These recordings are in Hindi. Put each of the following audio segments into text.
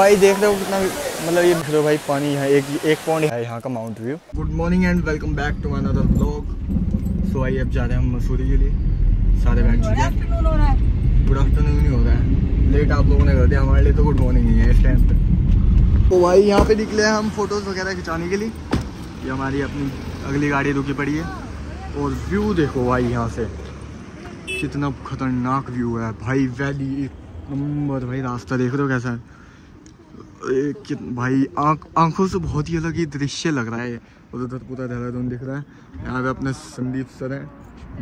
भाई देख रहे हो कितना मतलब ये देख रहे हो भाई पानी है एक एक पॉइंट है यहाँ का mount view good morning and welcome back to another blog so भाई अब जा रहे हैं हम मसूरी के लिए। सारे बैठ चुके हैं। गुड आफ्टरनून ही हो। रहा है। लेट आप लोगों ने कर दिया हमारे लिए तो गुड मॉर्निंग ही है इस टाइम पे। तो भाई यहाँ पे निकले हैं हम फ़ोटोज़ वगैरह खिंचाने के लिए। ये हमारी अपनी अगली गाड़ी रुकी पड़ी है। और व्यू देखो भाई यहाँ से। कितना खतरनाक व्यू है। भाई वैली एक नंबर भाई रास्ता देख रहे हो कैसा है? भाई आँख आँखों से बहुत ही अलग ही दृश्य लग रहा है उधर उधर पूरा देहरादून दिख रहा है। यहाँ पे अपने संदीप सर हैं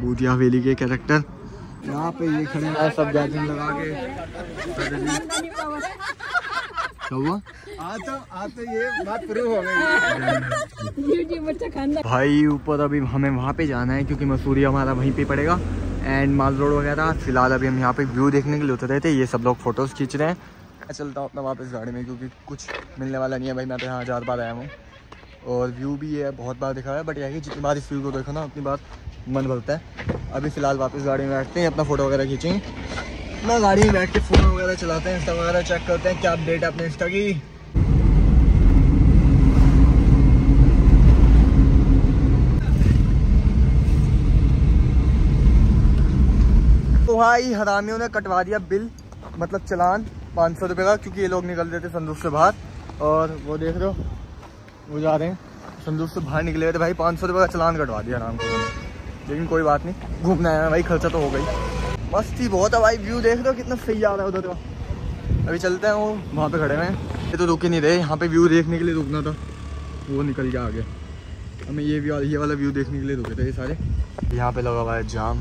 भूतिया हवेली के कैरेक्टर। यहाँ पे ये खड़े हैं सब गैदरिंग लगा के। हुआ? तो तो ये बात प्रूव हो गई। भाई ऊपर अभी हमें वहाँ पे जाना है क्योंकि मसूरी हमारा वहीं पे पड़ेगा। एंड माल रोड वगैरह फ़िलहाल अभी हम यहाँ पे व्यू देखने के लिए उतर रहे थे। ये सब लोग फ़ोटोज़ खींच रहे हैं। मैं चलता हूँ अपना वापस गाड़ी में, क्योंकि कुछ मिलने वाला नहीं है भाई, मैं तो यहाँ हज़ार बार आया हूँ। और व्यू भी है, बहुत बार दिखा है बट यही जितनी बार इस व्यू को देखो ना, उतनी बार मन भरता है। अभी फ़िलहाल वापस गाड़ी में बैठते हैं, अपना फ़ोटो वगैरह खींचेंगे। अपना गाड़ी में बैठ के फ़ोन वगैरह चलाते हैं इंस्टा वगैरह चेक करते हैं, क्या अपडेट है अपने इंस्टा की। तो भाई हरामियों ने कटवा दिया बिल मतलब चलान। पाँच सौ रुपये का, क्योंकि ये लोग निकल रहे थे संदूक से बाहर। और वो देख रहे हो, वो जा रहे हैं, संदूक से बाहर निकले थे। भाई, पाँच सौ रुपये का चलान कटवा दिया आराम से लेकिन कोई बात नहीं, घूमना है भाई, खर्चा तो हो गई मस्ती बहुत है भाई व्यू देख रहे हो, कितना सही आ रहा है उधर का। अभी चलते हैं, वो वहाँ पे खड़े हुए हैं। ये तो रुक नहीं रहे, यहाँ पे व्यू देखने के लिए रुकना था। वो निकल गया हमें ये व्यू ये वाला व्यू देखने के लिए रुके थे ये सारे। यहाँ पे लगा हुआ है जाम।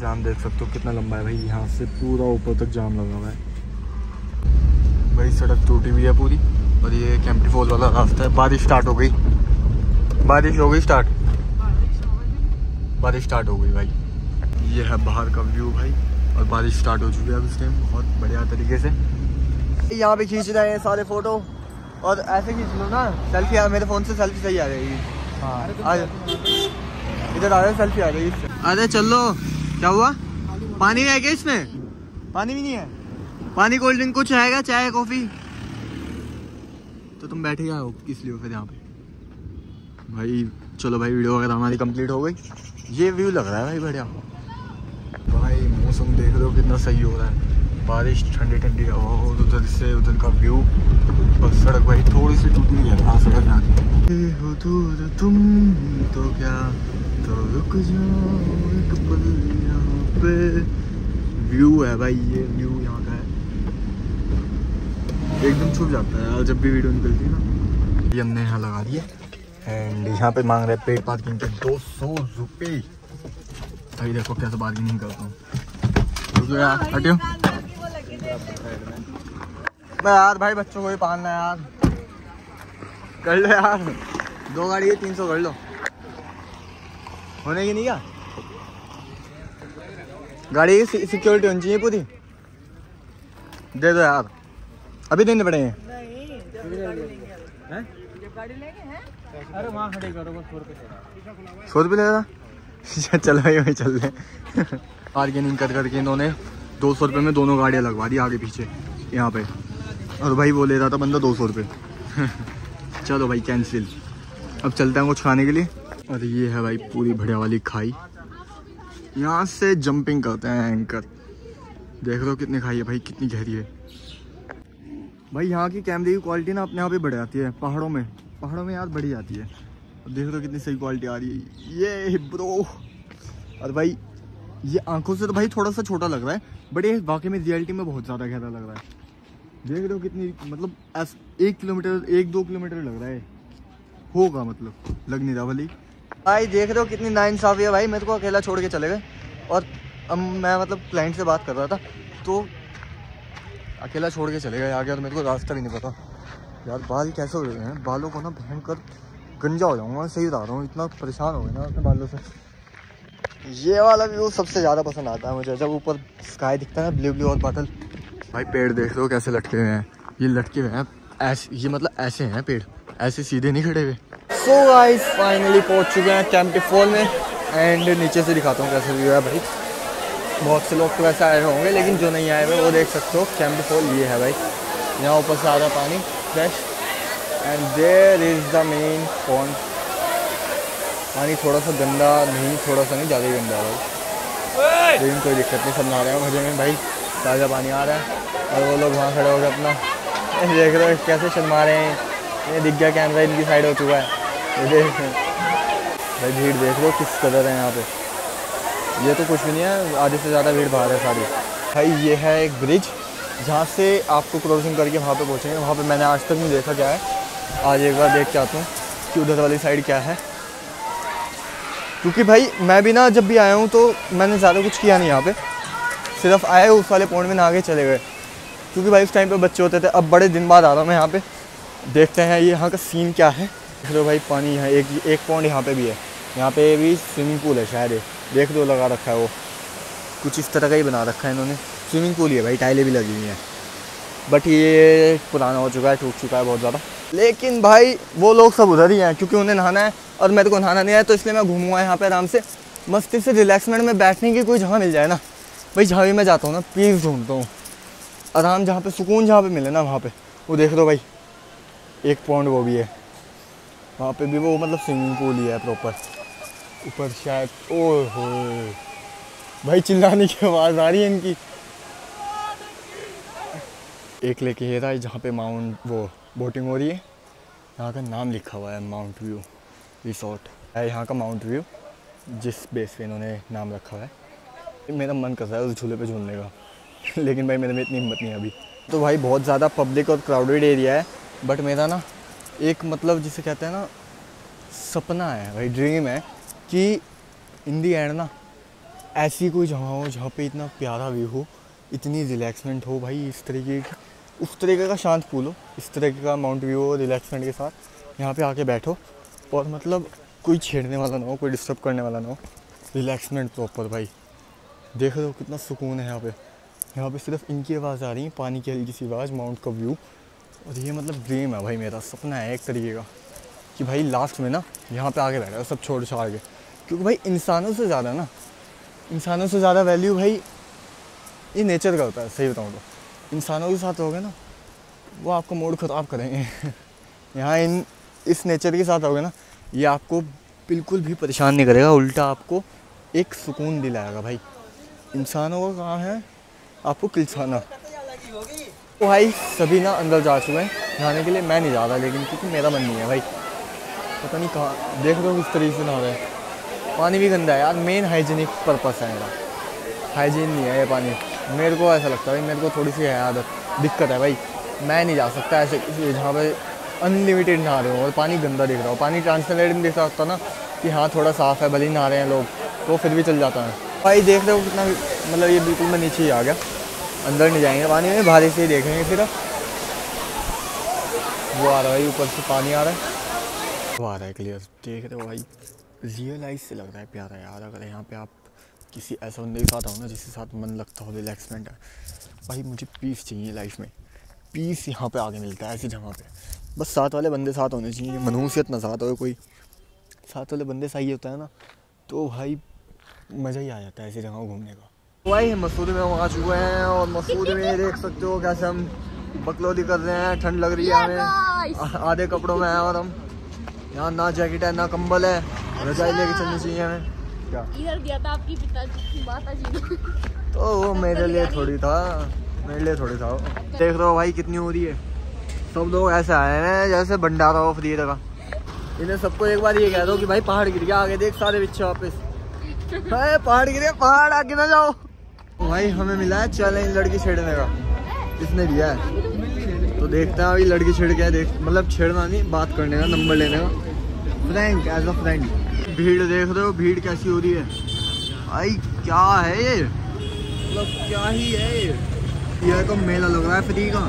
जाम देख सकते हो, कितना लंबा है भाई, यहाँ से पूरा ऊपर तक जाम लगा हुआ है। भाई सड़क टूटी हुई है पूरी और ये कैंपटी फॉल वाला रास्ता है। बारिश स्टार्ट हो गई। बारिश हो गई स्टार्ट बारिश स्टार्ट हो गई भाई। ये है बाहर का व्यू भाई और बारिश स्टार्ट हो चुकी है अब इस टाइम बहुत बढ़िया तरीके से। यहाँ पे खींच रहे हैं सारे फ़ोटो और ऐसे खींच लो ना। सेल्फी आ मेरे फ़ोन से सेल्फी सही आ जाएगी। हाँ। इधर आ रहे सेल्फी आ जाएगी अरे चलो क्या हुआ? पानी है क्या इसमें? पानी भी नहीं है? पानी कोल्ड ड्रिंक कुछ आएगा चाय कॉफ़ी? तो तुम बैठे क्या हो किस लिए फिर यहाँ पे? भाई, चलो भाई, वीडियो वगैरह हमारी कंप्लीट हो गई। ये व्यू लग रहा है भाई, बढ़िया। भाई, मौसम देख हो कितना सही हो रहा है। बारिश, ठंडी ठंडी हवा, और उधर से उधर का व्यू और सड़क भाई, थोड़ी सी टूटी है। हाँ सड़क यहाँ दूर तुम तो क्या? तो रुक जाओ, एक पल यहाँ पे। व्यू है भाई, ये व्यू यहाँ का एकदम छुप जाता है जब भी वीडियो निकलती है ना। ये हमने यहाँ लगा दिया एंड यहाँ पे मांग रहे पेड पार्किंग के दो सौ रुपये भाई देखो कैसे बार्गेनिंग करता हूँ। हटियो। मैं यार भाई, बच्चों को भी पालना है यार। कर लो यार। दो गाड़ी है, तीन सौ कर लो। होने की नहीं क्या? गाड़ी की सिक्योरिटी होनी चाहिए पूरी। दे दो यार। अभी देने करो बस सौ रुपये सौ रुपये लेगा? चलो भाई चल रहे बार्गेनिंग कर करके इन्होंने दो सौ रुपये में दोनों गाड़ियाँ लगवा दी आगे पीछे, यहाँ पे। और भाई, वो ले रहा था बंदा दो सौ रुपये। चलो भाई कैंसिल अब चलते हैं कुछ खाने के लिए। और ये है भाई, पूरी बढ़िया वाली खाई। यहाँ से जंपिंग करते हैं एंकर देख रहे हो कितनी खाई है भाई, कितनी गहरी है। भाई, यहाँ की कैमरे की क्वालिटी ना अपने आप ही बढ़ जाती है, पहाड़ों में। पहाड़ों में यार बढ़ी जाती है। और देख रहे हो कितनी सही क्वालिटी आ रही है। ये ब्रो और भाई, ये आँखों से तो भाई थोड़ा सा छोटा लग रहा है बट ये वाकई में रियलिटी में बहुत ज़्यादा गहरा लग रहा है। देख रहे हो कितनी मतलब एक किलोमीटर, एक दो किलोमीटर लग रहा है। होगा मतलब लग नहीं रहा भली भाई, देख रहे हो कितनी नाइंसाफ़ी है भाई, मेरे को अकेला छोड़ के चले गए। और अब मैं मतलब क्लाइंट से बात कर रहा था तो अकेला छोड़ के चले गए आगे और मेरे को रास्ता भी नहीं पता। यार, बाल कैसे हो रहे हैं? बालों को ना भयंकर गंजा हो जाऊँगा सही बता रहा हूँ, इतना परेशान हो गया ना अपने बालों से। ये वाला व्यू सबसे ज़्यादा पसंद आता है मुझे, जब ऊपर स्काई दिखता है ना ब्लू ब्लू और बादल। भाई, पेड़ देख लो कैसे लटके हुए हैं। ये लटके हुए हैं ऐसे ये मतलब ऐसे हैं पेड़, ऐसे सीधे नहीं खड़े हुए। सो गाइस फाइनली पहुँच चुके हैं कैंपटी फॉल में एंड नीचे से दिखाता हूँ कैसे व्यू है भाई। बहुत से लोग तो वैसे आए होंगे लेकिन जो नहीं आए हुए वो देख सकते हो कैंपटी फॉल ये है भाई। यहाँ ऊपर से आ रहा है पानी fresh and there is the main pond पानी थोड़ा सा गंदा नहीं थोड़ा सा नहीं ज़्यादा ही गंदा है भाई। लेकिन कोई दिक्कत नहीं सब नहा रहे हैं मज़े में भाई ताज़ा पानी आ रहा है। और वो लोग वहाँ खड़े हो गए अपना देख रहे हो कैसे शर्मा रहे हैं। ये दिख गया कैमरा इनकी साइड हो चुका है। ये देख भाई भीड़ देख लो किस कदर है यहाँ पे। ये तो कुछ भी नहीं है, आधे से ज़्यादा भीड़ भाड़ है सारी। भाई, ये है एक ब्रिज जहाँ से आपको क्रॉसिंग करके वहाँ पे पहुँचेंगे। वहाँ पे मैंने आज तक नहीं देखा क्या है। आज एक बार देख के आता हूँ कि उधर वाली साइड क्या है। क्योंकि भाई, मैं भी ना जब भी आया हूँ तो मैंने ज़्यादा कुछ किया नहीं यहाँ पे। सिर्फ़ आए उस वाले पॉइंट में नहा के चले गए। क्योंकि भाई, उस टाइम पे बच्चे होते थे। अब बड़े दिन बाद आ रहा हूँ मैं यहाँ पे। देखते हैं ये यहाँ का सीन क्या है। देख भाई, पानी है एक एक पॉइंट यहाँ पे भी है। यहाँ पे भी स्विमिंग पूल है शायद ये देख दो, लगा रखा है वो। कुछ इस तरह का ही बना रखा है इन्होंने। स्विमिंग पूल ही है भाई, टाइलें भी लगी हुई हैं। बट ये पुराना हो चुका है, टूट चुका है बहुत ज़्यादा। लेकिन भाई, वो लोग सब उधर ही हैं, क्योंकि उन्हें नहाना है और मेरे को नहाना नहीं है तो इसलिए मैं घूमूँगा यहाँ पे आराम से। मस्ती से रिलैक्समेंट में बैठने की कोई जगह मिल जाए ना। भाई, जहाँ भी मैं जाता हूँ ना पीस ढूंढता हूँ। आराम जहाँ पे, सुकून जहाँ पे मिले ना वहाँ पे। वो देख दो भाई, एक पॉइंट वो भी है। वहाँ पे भी वो मतलब स्विमिंग पूल ही है प्रॉपर ऊपर शायद ओ हो भाई चिल्लाने की आवाज़ आ रही है इनकी। एक लेके ये है जहाँ पे माउंट, वो बोटिंग हो रही है। यहाँ का नाम लिखा हुआ है, माउंट व्यू रिसोर्ट। है यहाँ का माउंट व्यू, जिस बेस पे इन्होंने नाम रखा हुआ है। मेरा मन कर रहा है उस झूले पे झूलने का, लेकिन भाई मेरे में इतनी हिम्मत नहीं है अभी। तो भाई बहुत ज़्यादा पब्लिक और क्राउडेड एरिया है बट मेरा ना एक मतलब जिसे कहते हैं ना, सपना है, भाई ड्रीम है। कि इन दी एंड ना, ऐसी कोई जगह हो जहाँ पे इतना प्यारा व्यू हो, इतनी रिलैक्समेंट हो भाई इस तरीके की। उस तरीके का शांत पूल हो, इस तरीके का माउंट व्यू हो रिलैक्समेंट के साथ यहाँ पे आके बैठो और मतलब कोई छेड़ने वाला ना हो, कोई डिस्टर्ब करने वाला ना हो रिलैक्समेंट प्रॉपर भाई। देख लो कितना सुकून है यहाँ पे। यहाँ पे सिर्फ़ इनकी आवाज़ आ रही है, पानी की हल्की सी आवाज़ माउंट का व्यू और ये मतलब ड्रीम है भाई मेरा, सपना है एक तरीके का कि भाई लास्ट में ना यहाँ पे आके बैठा, सब छोड़ छाड़ के। क्योंकि भाई इंसानों से ज़्यादा ना, इंसानों से ज़्यादा वैल्यू भाई ये नेचर का होता है, सही बताऊँ तो। इंसानों के साथ रहोगे ना, वो आपका मूड ख़राब करेंगे। यहाँ इन, इस नेचर के साथ रहोगे ना, ये आपको बिल्कुल भी परेशान नहीं करेगा, उल्टा आपको एक सुकून दिलाएगा भाई। इंसानों का काम है आपको किलसाना तो भाई सभी ना अंदर जा चुके हैं, नहाने के लिए मैं नहीं जा रहा, लेकिन क्योंकि मेरा मन नहीं है भाई। पता नहीं कहाँ, देख रहे हो किस तरीके से नहा रहे हैं। पानी भी गंदा है यार मेन हाइजीनिक पर्पस है मेरा। हाइजीन नहीं है ये पानी। मेरे को ऐसा लगता है भाई, मेरे को थोड़ी सी है आदत। दिक्कत है भाई। मैं नहीं जा सकता ऐसे जहाँ पे अनलिमिटेड नहा रहे हो और पानी गंदा दिख रहा हो। पानी ट्रांसपेरेंट दिख सकता ना कि हाँ थोड़ा साफ़ है, भले ही नहा रहे हैं लोग तो फिर भी चल जाता है। भाई, देख रहे हो कितना मतलब ये बिल्कुल मैं नीचे ही आ गया। अंदर नहीं जाएँगे, पानी में बाहर से ही देखेंगे सिर्फ़ वो आ रहा है ऊपर से पानी आ रहा है। वो आ रहा है क्लियर देख रहे हो भाई। रियलाइज़ से लग रहा है प्यारा यार अगर यहाँ पे आप किसी ऐसा बंदे के साथ हो ना जिसके साथ मन लगता हो रिलैक्समेंट है। भाई मुझे पीस चाहिए लाइफ में। पीस यहाँ पे आगे मिलता है ऐसी जगह पे। बस साथ वाले बंदे साथ होने चाहिए मनहूसियत ना साथ हो कोई। साथ वाले बंदे सही होता है ना तो भाई मज़ा ही आ जाता है ऐसी जगह घूमने का। भाई मसूरी में हम आ चुके हैं और मसूरी में देख सकते हो कैसे हम बकलोदी कर रहे हैं ठंड लग रही है हमें। आधे कपड़ों में है और हम। यहाँ ना जैकेट है ना कंबल है। रजाई लेके चलनी चाहिए हमें। क्या? इधर दिया था आपकी पिताजी की माता जी तो वो मेरे लिए थोड़ी था मेरे लिए थोड़ी था। देख रहे हो भाई कितनी हो रही है। सब लोग ऐसे आए हैं जैसे भंडारा हो फ्री का इन्हें सबको एक बार ये कह दो कि भाई पहाड़ गिर गया आगे देख सारे बच्चे वापस। है पहाड़ गिर गया पहाड़ आगे ना जाओ। भाई हमें मिला है चैलेंज लड़की छेड़ने का। इसने दिया है? तो देखते हैं अभी लड़की छेड़ के देख मतलब छेड़ना नहीं बात करने का नंबर लेने का। फ्रेंड एज अ फ्रेंड भीड़ देख रहे हो? भीड़ कैसी हो रही है? भाई, क्या है ये? मतलब क्या ही है ये? ये तो मेला लग रहा है फ्री का।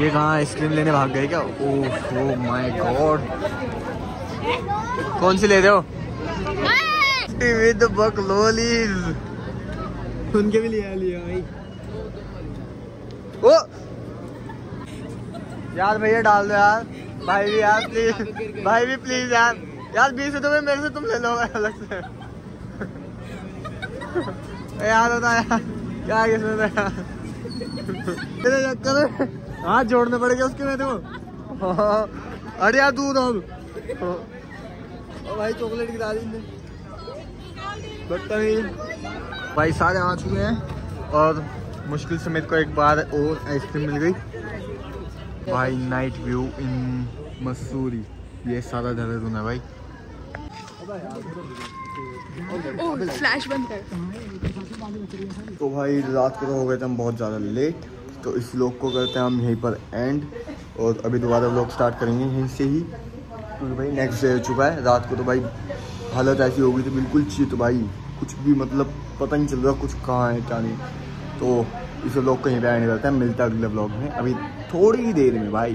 ये कहाँ आइसक्रीम लेने भाग गए क्या? ओह माय गॉड कौन सी ले रहे हो? विद बकलोलीज। उनके भी लिया लिया भाई। ओ! यार, भैया, डाल दो यार। भाई भी यार प्लीज़ भाई भी प्लीज़ यार। यार, बीस रुपए मेरे से तुम ले लो अलग से। यार होता यार, क्या किसने यार। तेरे चक्कर हाथ जोड़ने पड़ेगा उसके में तो। हाँ। अरे यार, दूध अब। भाई, चॉकलेट गिरा दी। बदतमीज भाई, सारे आ चुके हैं और मुश्किल से मेरे को एक बार और आइसक्रीम मिल गई। भाई नाइट व्यू इन मसूरी ये सारा देहरादून है भाई। तो भाई, रात को तो हो गए थे हम बहुत ज़्यादा लेट तो इस व्लॉग को करते हैं हम यहीं पर एंड और अभी दोबारा व्लॉग स्टार्ट करेंगे यहीं से ही, क्योंकि भाई नेक्स्ट डे हो चुका है। रात को तो भाई हालत ऐसी हो गई थी, बिल्कुल चित भाई, कुछ भी मतलब पता नहीं चल रहा कुछ कहाँ है, क्या नहीं। तो इस व्लॉग को यहीं पे एंड करते हैं, मिलता है अगले व्लॉग में। अभी थोड़ी ही देर में भाई